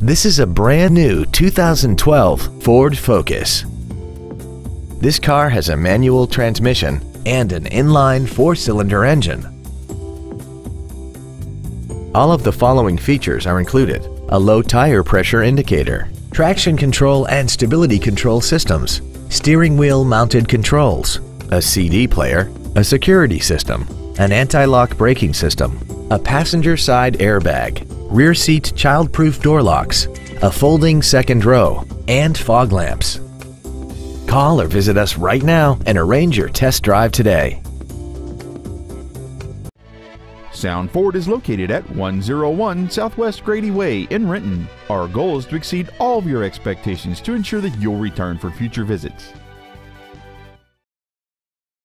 This is a brand new 2012 Ford Focus. This car has a manual transmission and an inline four-cylinder engine. All of the following features are included. A low tire pressure indicator, traction control and stability control systems, steering wheel mounted controls, a CD player, a security system, an anti-lock braking system, a passenger side airbag, rear seat child-proof door locks, a folding second row, and fog lamps. Call or visit us right now and arrange your test drive today. Sound Ford is located at 101 Southwest Grady Way in Renton. Our goal is to exceed all of your expectations to ensure that you'll return for future visits.